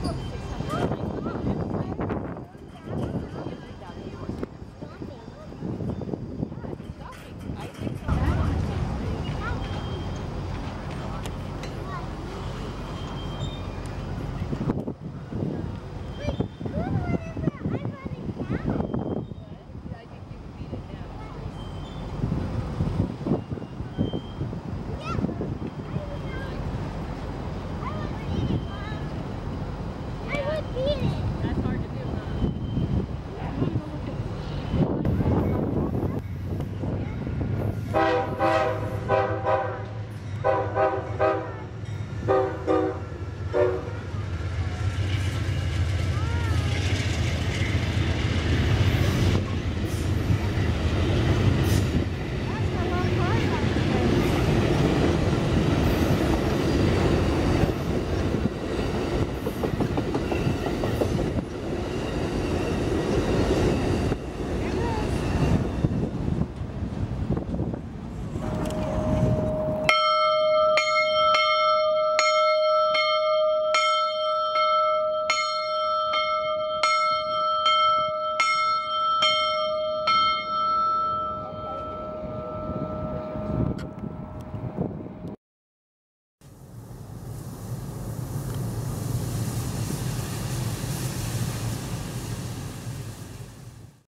Chicago.